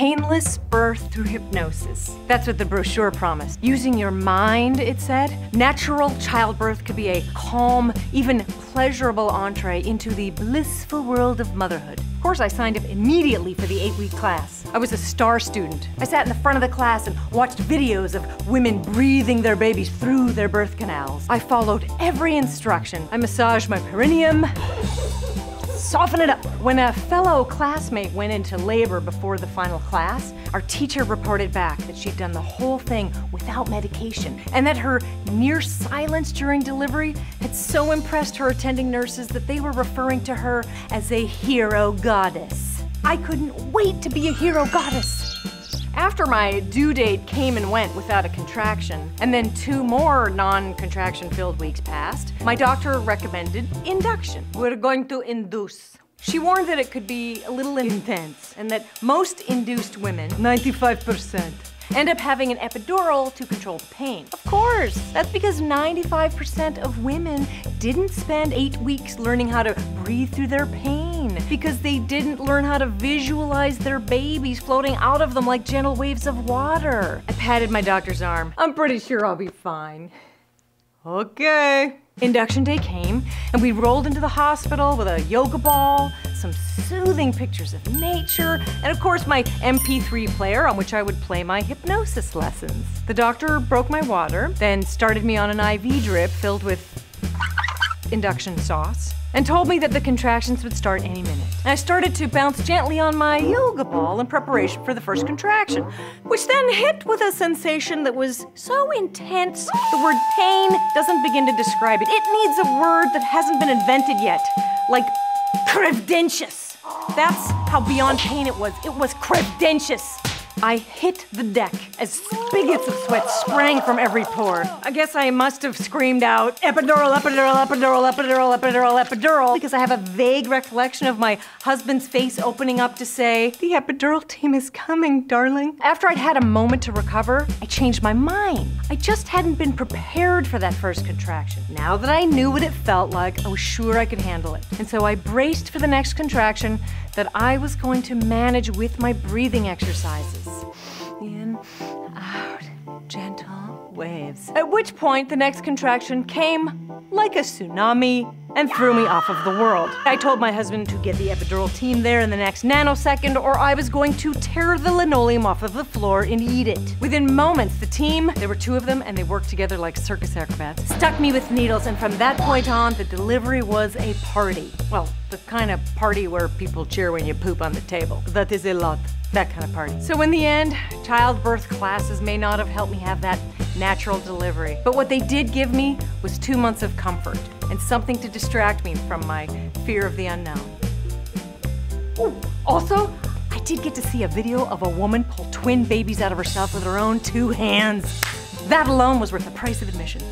painless birth through hypnosis. That's what the brochure promised. Using your mind, it said, natural childbirth could be a calm, even pleasurable entree into the blissful world of motherhood. Of course, I signed up immediately for the eight week class. I was a star student. I sat in the front of the class and watched videos of women breathing their babies through their birth canals. I followed every instruction. I massaged my perineum soften it up. When a fellow classmate went into labor before the final class, our teacher reported back that she'd done the whole thing without medication and that her near silence during delivery had so impressed her attending nurses that they were referring to her as a hero goddess. I couldn't wait to be a hero goddess. After my due date came and went without a contraction, and then two more non contraction filled weeks passed, my doctor recommended induction. We're going to induce. She warned that it could be a little intense, and that most induced women, 95%, end up having an epidural to control the pain. Of course, that's because 95% of women didn't spend eight weeks learning how to breathe through their pain because they didn't learn how to visualize their babies floating out of them like gentle waves of water. I patted my doctor's arm. I'm pretty sure I'll be fine. Okay. Induction day came, and we rolled into the hospital with a yoga ball, some soothing pictures of nature, and of course my MP3 player on which I would play my hypnosis lessons. The doctor broke my water, then started me on an IV drip filled with induction sauce and told me that the contractions would start any minute. I started to bounce gently on my yoga ball in preparation for the first contraction, which then hit with a sensation that was so intense the word pain doesn't begin to describe it. It needs a word that hasn't been invented yet, like crevdentious. That's how beyond pain it was. It was crevdentious. I hit the deck as spigots of sweat sprang from every pore. I guess I must have screamed out, epidural, epidural, epidural, epidural, epidural, epidural, because I have a vague recollection of my husband's face opening up to say, The epidural team is coming, darling. After I'd had a moment to recover, I changed my mind. I just hadn't been prepared for that first contraction. Now that I knew what it felt like, I was sure I could handle it. And so I braced for the next contraction that I was going to manage with my breathing exercises. In, out, gentle waves. At which point, the next contraction came like a tsunami and threw me off of the world. I told my husband to get the epidural team there in the next nanosecond, or I was going to tear the linoleum off of the floor and eat it. Within moments, the team, there were two of them, and they worked together like circus acrobats, stuck me with needles, and from that point on, the delivery was a party. Well, the kind of party where people cheer when you poop on the table. That is a lot that kind of party. So in the end, childbirth classes may not have helped me have that natural delivery. But what they did give me was two months of comfort and something to distract me from my fear of the unknown. Ooh, also, I did get to see a video of a woman pull twin babies out of herself with her own two hands. That alone was worth the price of admission.